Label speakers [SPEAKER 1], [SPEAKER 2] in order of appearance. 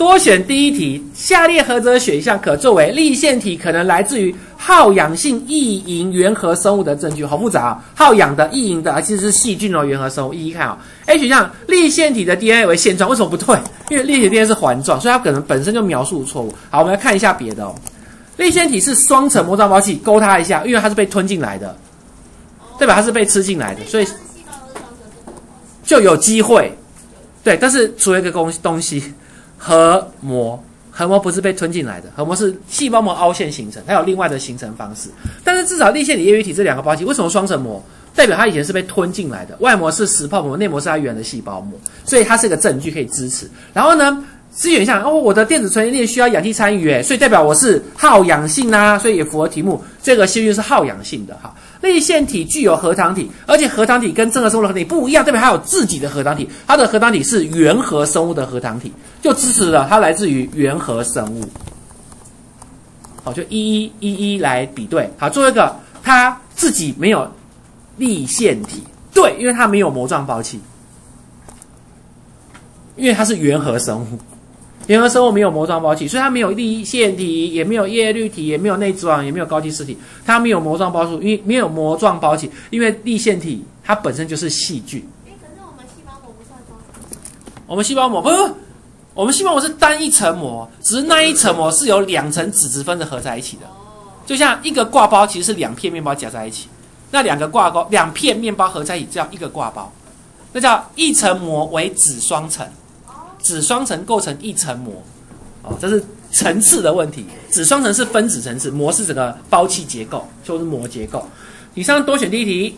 [SPEAKER 1] 多选第一题，下列何者选项可作为立腺体可能来自于耗氧性异营原核生物的证据？好复杂啊！耗氧的、异营的，其实是细菌哦，原核生物。一一看啊，A 选项立腺体的 DNA 为线状，为什么不对？因为立腺体 DNA 是环状，所以它可能本身就描述错误。好，我们来看一下别的哦。立腺体是双层膜状包器，勾它一下，因为它是被吞进来的，对吧？它是被吃进来的，所以就有机会。对，但是除了一个东东西。核膜，核膜不是被吞进来的，核膜是细胞膜凹陷形成，它有另外的形成方式。但是至少立腺体、叶绿体这两个包体，为什么双层膜？代表它以前是被吞进来的，外膜是实泡膜，内膜是它原的细胞膜，所以它是一个证据可以支持。然后呢，资源项哦，我的电子存链需要氧气参与，诶，所以代表我是耗氧性啊，所以也符合题目。这个细菌是耗氧性的哈。立腺体具有核糖体，而且核糖体跟正核生物的核糖体不一样，代表它有自己的核糖体。它的核糖体是原核生物的核糖体，就支持了它来自于原核生物。好，就一一一一来比对。好，做一个它自己没有立腺体，对，因为它没有膜状包器，因为它是原核生物。原核生物没有膜状包器，所以它没有立腺体，也没有叶绿体，也没有内质网，也没有高级实体。它没有膜状包束，因为没有膜状包器，因为立腺体它本身就是细菌。
[SPEAKER 2] 哎，可是我们细胞膜不算双层。
[SPEAKER 1] 我们细胞膜不不，我们细胞膜是单一层膜，只是那一层膜是由两层脂质分子合在一起的。就像一个挂包其实是两片面包夹在一起，那两个挂包两片面包合在一起叫一个挂包，那叫一层膜为脂双层。脂双层构成一层膜，哦，这是层次的问题。脂双层是分子层次，膜是整个包气结构，就是膜结构。以上多选第一题。